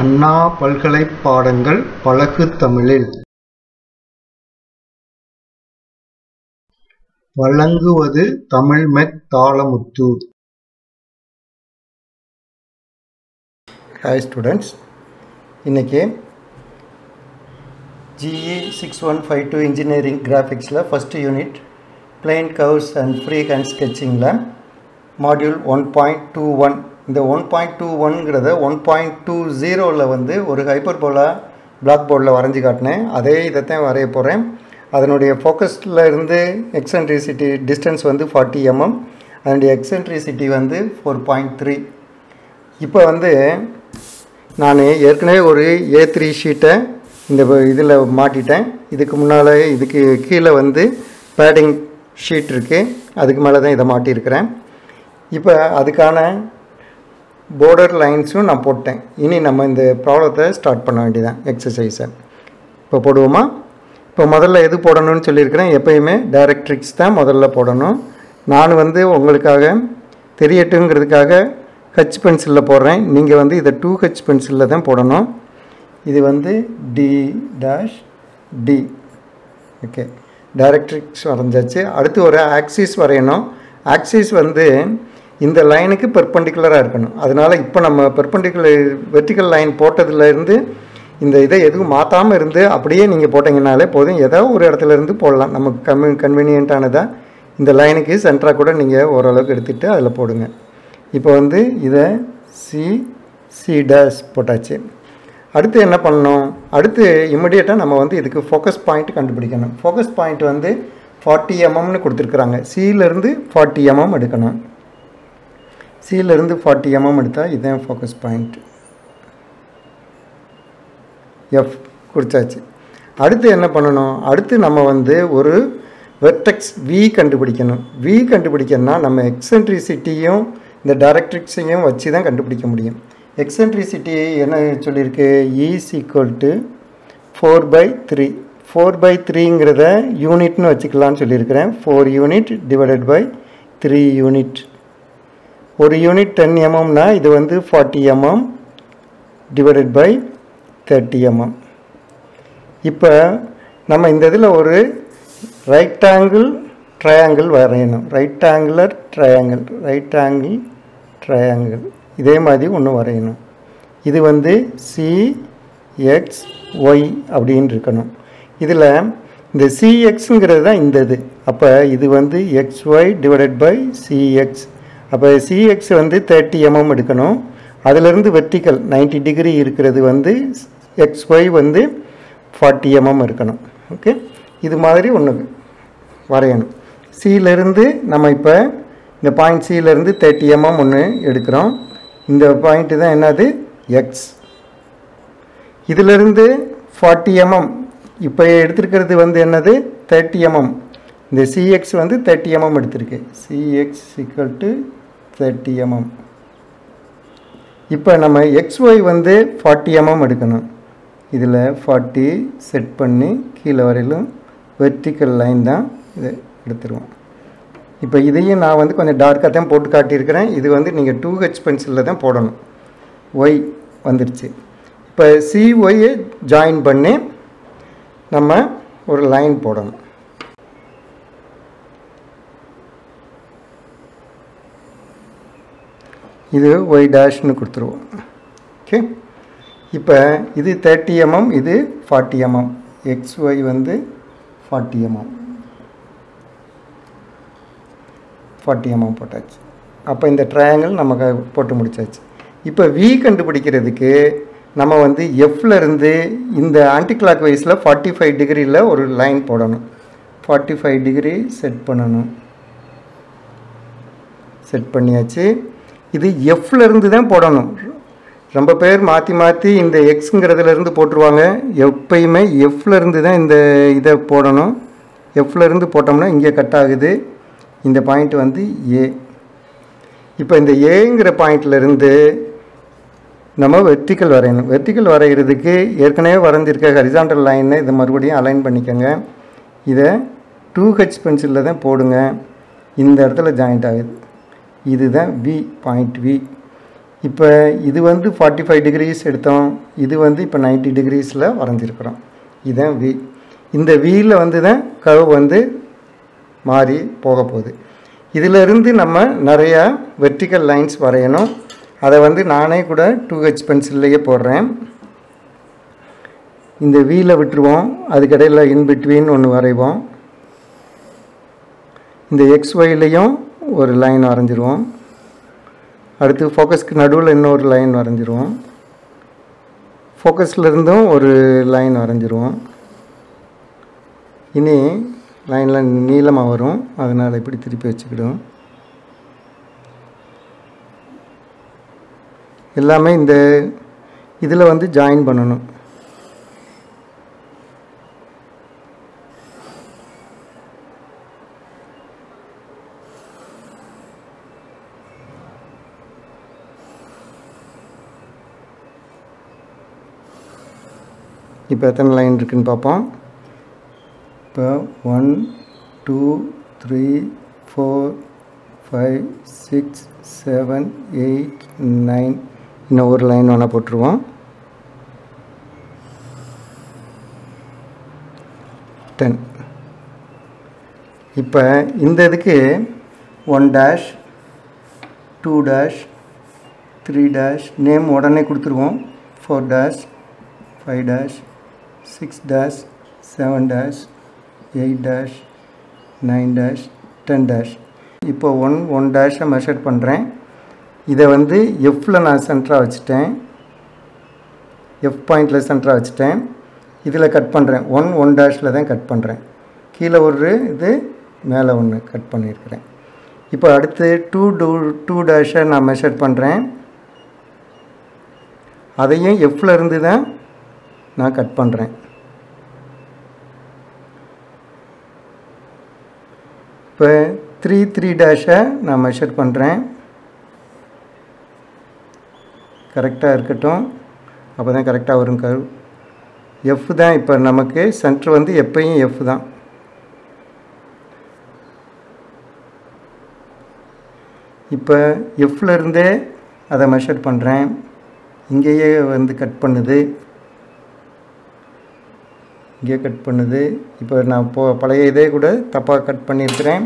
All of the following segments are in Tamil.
அண்ணா பல்கலை பாடங்கள் பழகு தமிழில். வழங்குவது தமிழ்மெக் தாளமுத்து. ஹாய் ஸ்டூடெண்ட்ஸ் இன்றைக்கி GE six one five two engineering கிராஃபிக்ஸில் first unit plain curves and free hand ஸ்கெட்சிங்கில் module one point two one இந்த ஒன் பாயிண்ட் டூ ஒன்ங்கிறத ஒன் பாயிண்ட் டூ ஜீரோவில் வந்து ஒரு ஹைப்பர் போலா பிளாக் போர்டில் வரைஞ்சி காட்டினேன். அதே இதைத்தான் வரைய போகிறேன் அதனுடைய ஃபோக்கஸில் இருந்து எக்ஸென்ட்ரிசிட்டி டிஸ்டன்ஸ் வந்து ஃபார்ட்டி எம்எம் அதனுடைய எக்ஸென்ட்ரிசிட்டி வந்து ஃபோர் பாயிண்ட் த்ரீ இப்போ வந்து நான் ஏற்கனவே ஒரு ஏ த்ரீ ஷீட்டை இந்த இதில் மாட்டிட்டேன். இதுக்கு முன்னால் இதுக்கு கீழே வந்து பேடிங் ஷீட் இருக்குது அதுக்கு மேலே தான் இதை மாட்டியிருக்கிறேன். இப்போ அதுக்கான border லைன்ஸும் நான் போட்டேன். இனி நம்ம இந்த ப்ராப்ளத்தை ஸ்டார்ட் பண்ண வேண்டியதான் எக்ஸசைஸை இப்போ போடுவோமா? இப்போ முதல்ல எது போடணும்னு சொல்லியிருக்கிறேன். எப்பயுமே டைரக்ட்ரிக்ஸ் தான் முதல்ல போடணும். நான் வந்து உங்களுக்காக தெரியட்டுங்கிறதுக்காக ஹச் பென்சிலில் போடுறேன். நீங்கள் வந்து இதை டூ ஹச் பென்சிலில் தான் போடணும். இது வந்து D dash D okay directrix வரைஞ்சாச்சு. அடுத்து ஒரு ஆக்சிஸ் வரையணும். ஆக்சிஸ் வந்து இந்த லைனுக்கு பெர்பண்டிகுலராக இருக்கணும். அதனால் இப்போ நம்ம பெர்பண்டிகுலர் வெர்டிக்கல் லைன் போட்டதுலேருந்து இந்த இதை எதுவும் மாற்றாமல் இருந்து அப்படியே நீங்கள் போட்டிங்கனாலே போதும். ஏதோ ஒரு இடத்துல இருந்து போடலாம். நமக்கு கம்மி கன்வீனியண்ட்டானதாக இந்த லைனுக்கு சென்டராக கூட நீங்கள் ஓரளவுக்கு எடுத்துகிட்டு அதில் போடுங்க. இப்போ வந்து இதை சி சி டேஸ் போட்டாச்சு. அடுத்து என்ன பண்ணணும்? அடுத்து இமிடியேட்டாக நம்ம வந்து இதுக்கு ஃபோக்கஸ் பாயிண்ட் கண்டுபிடிக்கணும். ஃபோக்கஸ் பாயிண்ட் வந்து ஃபார்ட்டி எம்எம்னு கொடுத்துருக்குறாங்க. சியிலேருந்து ஃபார்ட்டி எம்எம் எடுக்கணும். சியிலேருந்து ஃபார்ட்டி எம்எம் எடுத்தால் இதுதான் ஃபோக்கஸ் பாயிண்ட் எஃப் குறிச்சாச்சு அடுத்து என்ன பண்ணணும்? அடுத்து நம்ம வந்து ஒரு வெர்டெக்ஸ் வி கண்டுபிடிக்கணும். வி கண்டுபிடிக்கணும்னா நம்ம எக்ஸென்ட்ரிசிட்டியும் இந்த டைரக்ட்ரிக்ஸையும் வச்சு தான் கண்டுபிடிக்க முடியும். எக்ஸென்ட்ரிசிட்டி என்ன சொல்லியிருக்கு? Is equal to four by three four by த்ரீங்கிறத யூனிட்னு வச்சுக்கலான்னு சொல்லியிருக்கிறேன். Four unit divided by three unit ஒரு யூனிட் டென் எம்எம்னா இது வந்து forty mm divided by thirty mm இப்போ நம்ம இந்த இதில் ஒரு ரைட் ஆங்கிள் ட்ரையாங்கிள் வரையணும். Right angular triangle right angle triangle இதே மாதிரி ஒன்று வரையணும். இது வந்து சி எக்ஸ் ஒய் அப்படின்னு இருக்கணும். இதில் இந்த சிஎக்ஸுங்கிறது தான் இந்த இது. அப்போ இது வந்து X Y divided by CX அப்போ சிஎக்ஸ் வந்து தேர்ட்டி எம்எம் எடுக்கணும். அதிலிருந்து வெர்டிக்கல் நைன்டி டிகிரி இருக்கிறது வந்து எக்ஸ் ஒய் வந்து ஃபார்ட்டி எம்எம் இருக்கணும் ஓகே இது மாதிரி ஒன்று வரையணும். சியிலேருந்து நம்ம இப்போ இந்த பாயிண்ட் சியிலேருந்து தேர்ட்டி எம்எம் ஒன்று எடுக்கிறோம். இந்த பாயிண்ட்டு தான் என்னது? எக்ஸ் இதிலிருந்து ஃபார்ட்டி எம்எம் இப்போ எடுத்திருக்கிறது வந்து என்னது? தேர்ட்டி எம்எம் இந்த சிஎக்ஸ் வந்து தேர்ட்டி எம்எம் எடுத்திருக்கு. CX equal to thirty mm இப்போ நம்ம எக்ஸ்ஒய் வந்து ஃபார்ட்டி எம்எம் எடுக்கணும். இதில் ஃபார்ட்டி செட் பண்ணி கீழே வரையிலும் வெர்டிக்கல் லைன் தான் இதை எடுத்துருவோம். இப்போ இதையும் நான் வந்து கொஞ்சம் டார்க்காக தான் போட்டு காட்டியிருக்கிறேன். இது வந்து நீங்கள் டூ ஹெச் பென்சிலில் தான் போடணும். ஒய் வந்துடுச்சு இப்போ சிஒயை ஜாயின் பண்ணி நம்ம ஒரு லைன் போடணும். இது ஒய் டேஷ்னு கொடுத்துருவோம். ஓகே இப்போ இது தேர்ட்டி எம்எம் இது ஃபார்ட்டி எம்எம் எக்ஸ் ஒய் வந்து ஃபார்ட்டி எம்எம் ஃபார்ட்டி எம்எம் போட்டாச்சு. அப்போ இந்த ட்ரையாங்கிள் நமக்கு போட்டு முடிச்சாச்சு. இப்போ வி கண்டுபிடிக்கிறதுக்கு நம்ம வந்து எஃப்லேருந்து இந்த ஆன்டி கிளாக் வைஸில் ஃபார்ட்டி ஃபைவ் டிகிரியில் ஒரு லைன் போடணும். ஃபார்ட்டி ஃபைவ் டிகிரி செட் பண்ணணும். செட் பண்ணியாச்சு. இது எஃப்லேருந்து தான் போடணும். ரொம்ப பேர் மாற்றி மாற்றி இந்த எக்ஸுங்கிறதுலேருந்து போட்டுருவாங்க. எப்பயுமே எஃப்லேருந்து தான் இந்த இதை போடணும். எஃப்ல இருந்து போட்டோம்னா இங்கே கட் ஆகுது. இந்த பாயிண்ட் வந்து ஏ இப்போ இந்த ஏங்கிற பாயிண்ட்லேருந்து நம்ம வெர்டிக்கல் வரையணும். வெர்டிக்கல் வரைகிறதுக்கு ஏற்கனவே வரைஞ்சிருக்க ஹரிசாண்டல் லைனை இதை மறுபடியும் அலைன் பண்ணிக்கோங்க. இதை டூ ஹெச் பென்சிலில் தான் போடுங்க. இந்த இடத்துல ஜாயிண்ட் ஆகுது. இதுதான் வி பாயிண்ட் வி இப்போ இது வந்து ஃபார்ட்டி ஃபைவ் டிகிரிஸ் எடுத்தோம். இது வந்து இப்போ 90 டிகிரிஸில் வரைஞ்சிருக்கிறோம். இதுதான் வி இந்த வியில் வந்து தான் கர்வ் வந்து மாறி போக போகுது. இதிலிருந்து நம்ம நிறையா வெர்டிக்கல் லைன்ஸ் வரையணும். அதை வந்து நானே கூட டூ ஹெச் பென்சில்லையே போடுறேன். இந்த வீல விட்டுருவோம். அதுக்கடையில் இன்பிட்வீன் ஒன்று வரைவோம். இந்த எக்ஸ் ஒய்லையும் ஒரு லைன் வரைஞ்சிருவோம். அடுத்து ஃபோக்கஸ்க்கு நடுவில் இன்னொரு லைன் வரைஞ்சிருவோம். ஃபோக்கஸ்லேருந்தும் ஒரு லைன் வரைஞ்சிருவோம். இனி லைன்லாம் நீளமாக வரும். அதனால் இப்படி திருப்பி வச்சுக்கிடும் எல்லாமே இந்த இதில் வந்து ஜாயின் பண்ணணும். இப்போ எத்தனை லைன் இருக்குதுன்னு பார்ப்போம். இப்போ one two three four five six seven eight nine இன்னும் ஒரு லைன் வேணால் போட்டுருவோம். டென் இப்போ இந்த இதுக்கு one dash two dash three dash name உடனே கொடுத்துருவோம். Four dash five dash six dash seven dash eight dash nine dash ten dash இப்போ ஒன் ஒன் டேஷை மெஷர் பண்ணுறேன் இதை வந்து எஃப்பில் நான் சென்டராக வச்சுட்டேன். எஃப் பாயிண்டில் சென்டராக வச்சுட்டேன். இதில் கட் பண்ணுறேன் ஒன் ஒன் டேஷில் தான் கட் பண்ணுறேன் கீழே ஒரு இது மேலே ஒன்று கட் பண்ணியிருக்கிறேன். இப்போ அடுத்து டூ டூ டூ டேஷை நான் மெஷர் பண்ணுறேன் அதையும் எஃப்பில் இருந்து தான் நான் கட் பண்ணுறேன் இப்போ த்ரீ த்ரீ டேஷை நான் மெஷர் பண்ணுறேன் கரெக்டாக இருக்கட்டும். அப்போ தான் கரெக்டாக வரும் கரு. எஃப் தான் இப்போ நமக்கு சென்டர் வந்து எப்பயும் எஃப் தான். இப்போ எஃப்ல இருந்தே அதை மெஷர் பண்ணுறேன் இங்கேயே வந்து கட் பண்ணுது. இங்கே கட் பண்ணுது. இப்போ நான் போ பழைய இதே கூட தப்பாக கட் பண்ணியிருக்கிறேன்.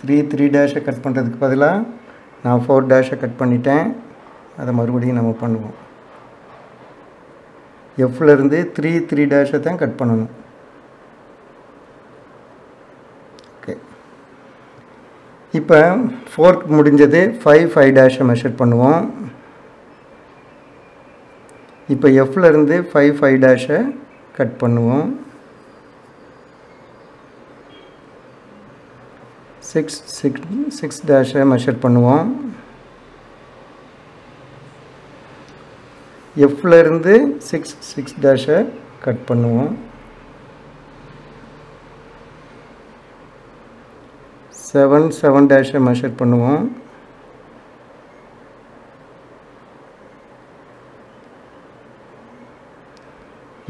த்ரீ த்ரீ டேஷை கட் பண்ணுறதுக்கு பதிலாக நான் ஃபோர் டேஷை கட் பண்ணிட்டேன். அதை மறுபடியும் நம்ம பண்ணுவோம். எஃப்லேருந்து த்ரீ த்ரீ டேஷை தான் கட் பண்ணணும். ஓகே இப்போ ஃபோர்க் முடிஞ்சது ஃபைவ் ஃபைவ் டேஷை மெஷர் பண்ணுவோம். இப்போ எஃப்லேருந்து ஃபைவ் ஃபைவ் டேஷை கட் பண்ணுவோம். சிக்ஸ் சிக்ஸ் சிக்ஸ் டேஷை மெஷர் பண்ணுவோம். எஃப்லேருந்து சிக்ஸ் சிக்ஸ் டேஷை கட் பண்ணுவோம். செவன் செவன் டேஷை மெஷர் பண்ணுவோம்.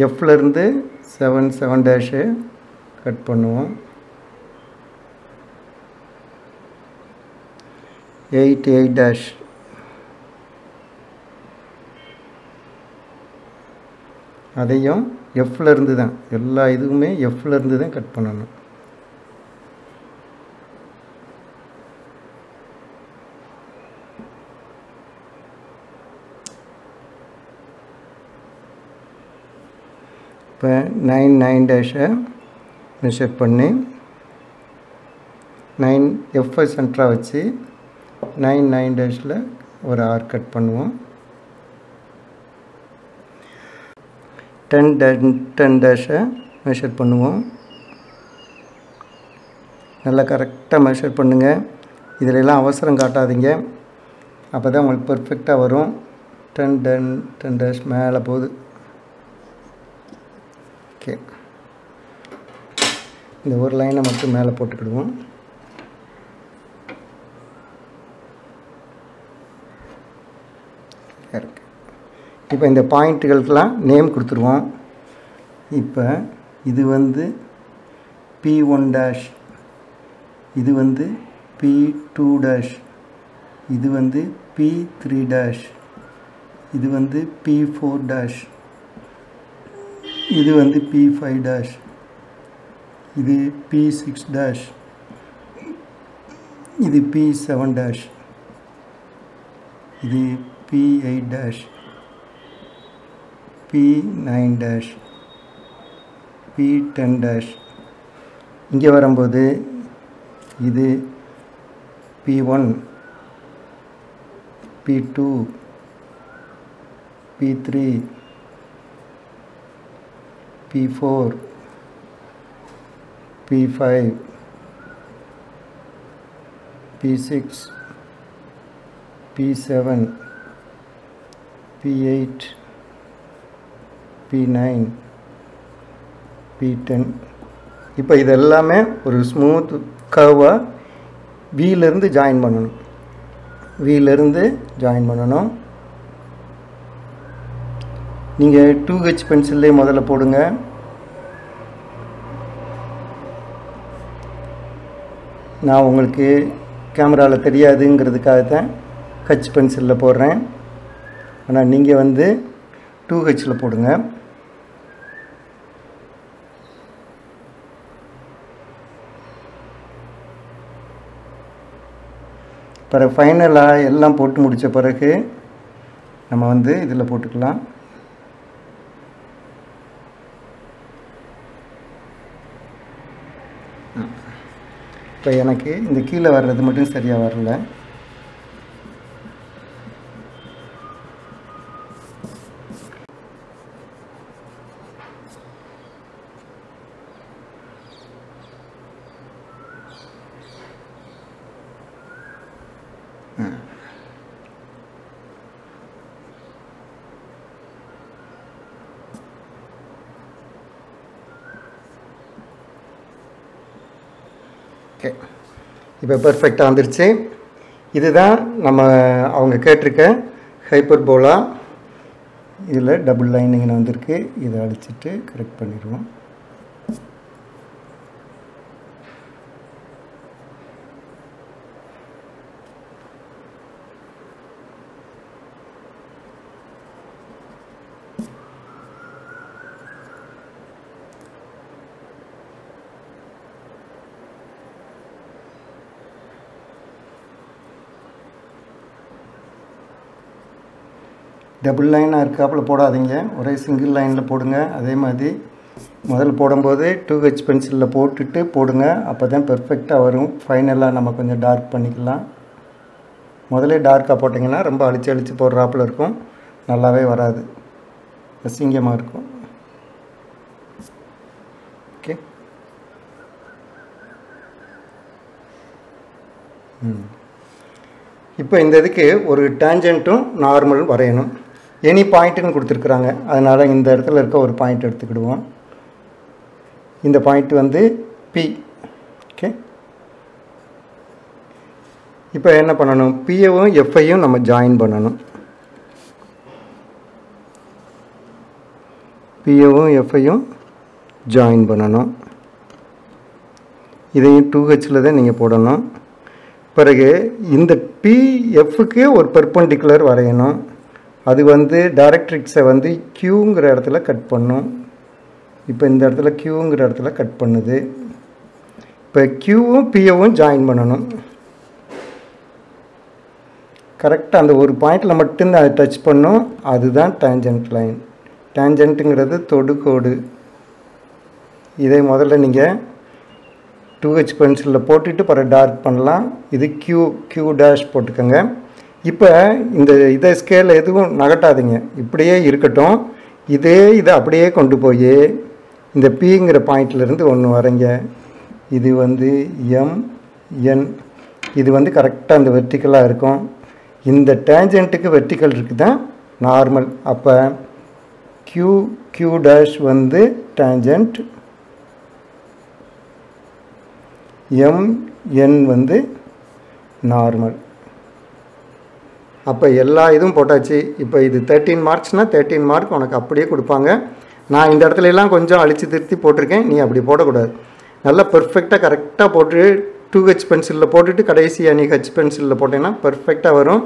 எஃப்லேருந்து செவன் செவன் டேஷு கட் பண்ணுவோம். எயிட் எயிட் டேஷ் அதையும் எஃப்லேருந்து தான். எல்லா இதுவுமே எஃப்லேருந்து தான் கட் பண்ணணும். இப்போ நைன் நைன் டேஷை மெஷர் பண்ணி நைன் எஃப்ஐ சென்டராக வச்சு நைன் நைன் டேஷில் ஒரு ஆர் கட் பண்ணுவோம். டென் டென் டென் டேஷை மெஷர் பண்ணுவோம். நல்லா கரெக்டாக மெஷர் பண்ணுங்கள் இதிலெல்லாம் அவசரம் காட்டாதீங்க. அப்போ தான் உங்களுக்கு பர்ஃபெக்டாக வரும். டென் டென் டென் டேஷ் மேலே போகுது ஓகே இந்த ஒரு லைனை மட்டும் மேலே போட்டுக்கிடுவோம். இருக்கு இப்போ இந்த பாயிண்ட்டுகளுக்கெல்லாம் நேம் கொடுத்துருவோம். இப்போ இது வந்து பி ஒன் டேஷ் இது வந்து பி டூ டேஷ் இது வந்து பி த்ரீ டேஷ் இது வந்து பி ஃபோர் டேஷ் இது வந்து பி ஃபைவ் டேஷ் இது பி சிக்ஸ் டேஷ் இது பி செவன் டேஷ் இது P eight dash P nine dash P ten dash இங்கே வரும்போது இது P one P two P three P four P five P six P seven P eight P nine P ten இப்போ இது எல்லாமே ஒரு ஸ்மூத் கர்வாக வியிலேருந்து ஜாயின் பண்ணணும். வியிலேருந்து ஜாயின் பண்ணணும். நீங்கள் டூ ஹெச் பென்சில்லே முதல்ல போடுங்க. நான் உங்களுக்கு கேமராவில் தெரியாதுங்கிறதுக்காக தான் ஹச் பென்சிலில் போடுறேன். ஆனால் நீங்கள் வந்து டூ ஹெச்சில் போடுங்க. பிறகு ஃபைனலாக எல்லாம் போட்டு முடித்த பிறகு நம்ம வந்து இதில் போட்டுக்கலாம். இப்போ எனக்கு இந்த கீழே வர்றது மட்டும் சரியாக வரல. இப்போ பெர்ஃபெக்டாக வந்துருச்சு. இதுதான் நம்ம அவங்க கேட்டிருக்க ஹைப்பர் போலா இதில் டபுள் லைனிங்னு வந்திருக்கு. இதை அழிச்சிட்டு கரெக்ட் பண்ணிடுவோம். டபுள் லைனாக இருக்காப்பில் போடாதீங்க. ஒரே சிங்கிள் லைனில் போடுங்க. அதே மாதிரி முதல்ல போடும்போது டூ ஹெச் பென்சிலில் போட்டுட்டு போடுங்க. அப்போ தான் பெர்ஃபெக்டாக வரும். ஃபைனலாக நம்ம கொஞ்சம் டார்க் பண்ணிக்கலாம். முதலே டார்க்காக போட்டிங்கன்னா ரொம்ப அழிச்சு அழிச்சு போடுறாப்புல இருக்கும். நல்லாவே வராது. அசிங்கமாக இருக்கும். ஓகே ம். இப்போ இந்த இதுக்கு ஒரு டேஞ்சண்ட்டும் நார்மல் வரையணும். எனி பாயிண்ட்டுன்னு கொடுத்துருக்குறாங்க. அதனால் இந்த இடத்துல இருக்க ஒரு பாயிண்ட் எடுத்துக்கிடுவோம். இந்த பாயிண்ட் வந்து பி ஓகே இப்போ என்ன பண்ணணும்? பியவும் எஃப்ஐயும் நம்ம ஜாயின் பண்ணணும். பியவும் எஃப்ஐயும் ஜாயின் பண்ணணும். இதையும் டூ ஹெச்சில் தான் நீங்கள் போடணும். பிறகு இந்த பிஎஃப்க்கு ஒரு பெர்பண்டிகுலர் வரையணும். அது வந்து டைரக்ட்ரிக்ஸை வந்து க்யூங்கிற இடத்துல கட் பண்ணும். இப்போ இந்த இடத்துல க்யூங்கிற இடத்துல கட் பண்ணுது. இப்போ க்யூவும் பிஏவும் ஜாயின் பண்ணணும். கரெக்டாக அந்த ஒரு பாயிண்டில் மட்டும்தான் அதை டச் பண்ணும். அதுதான் டேஞ்சன்ட் லைன் டேஞ்சன்ட்டுங்கிறது தொடுகோடு இதை முதல்ல நீங்கள் டூ ஹெச் பென்சிலில் போட்டுட்டு பிறகு டார்க் பண்ணலாம். இது க்யூ க்யூ டேஷ் போட்டுக்கோங்க. இப்போ இந்த இதை ஸ்கேலில் எதுவும் நகட்டாதீங்க. இப்படியே இருக்கட்டும். இதே இதை அப்படியே கொண்டு போய் இந்த பிங்கிற பாயிண்ட்லேருந்து ஒன்று வரைங்க இது வந்து எம் என் இது வந்து கரெக்டாக அந்த வெர்டிக்கலாக இருக்கும். இந்த டேஞ்சண்ட்டுக்கு வெர்டிக்கல் இருக்குது? தான் நார்மல் அப்போ க்யூ க்யூ டேஷ் வந்து டேஞ்சண்ட் எம் என் வந்து நார்மல் அப்போ எல்லா இதுவும் போட்டாச்சு. இப்போ இது தேர்ட்டீன் மார்க்ஸ்னால் தேர்ட்டீன் மார்க் உனக்கு அப்படியே கொடுப்பாங்க. நான் இந்த இடத்துல எல்லாம் கொஞ்சம் அழிச்சு திருத்தி போட்டிருக்கேன். நீ அப்படி போடக்கூடாது. நல்லா பெர்ஃபெக்டாக கரெக்டாக போட்டு டூ ஹெச் பென்சிலில் போட்டுட்டு கடைசி நீ ஹெச் பென்சிலில் போட்டேன்னா பர்ஃபெக்டாக வரும்.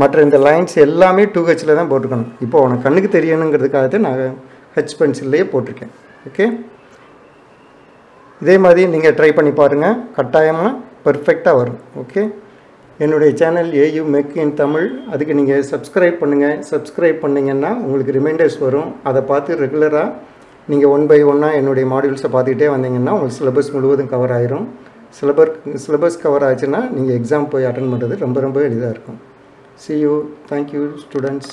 மற்ற இந்த லைன்ஸ் எல்லாமே டூ ஹெச்சில் தான் போட்டுக்கணும் இப்போ உனக்கு கண்ணுக்கு தெரியணுங்கிறதுக்காக நான் ஹெச் பென்சில்லையே போட்டிருக்கேன். ஓகே இதே மாதிரி நீங்கள் ட்ரை பண்ணி பாருங்கள் கட்டாயமாக பர்ஃபெக்டாக வரும். ஓகே என்னுடைய channel AU mech in Tamil அதுக்கு நீங்கள் சப்ஸ்கிரைப் பண்ணுங்கள் சப்ஸ்கிரைப் பண்ணிங்கன்னா உங்களுக்கு ரிமைண்டர்ஸ் வரும். அதை பார்த்து ரெகுலராக நீங்கள் ஒன் பை ஒன்னாக என்னுடைய மாடியூல்ஸை பார்த்துக்கிட்டே வந்தீங்கன்னா உங்களுக்கு சிலபஸ் முழுவதும் கவர் ஆயிரும். சிலபர் சிலபஸ் கவர் ஆச்சுன்னா நீங்கள் எக்ஸாம் போய் அட்டன் பண்ணுறது ரொம்ப ரொம்ப எளிதாக இருக்கும். C you thank you students